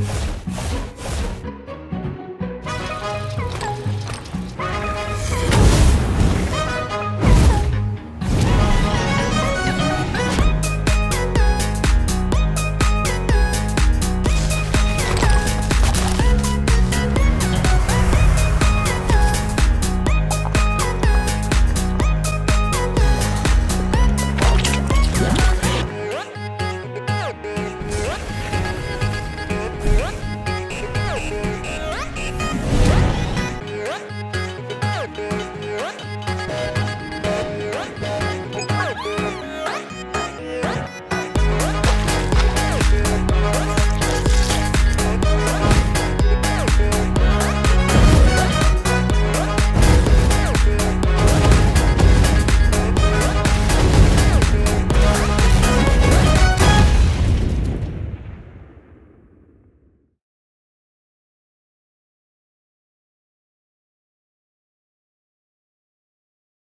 Mm-hmm.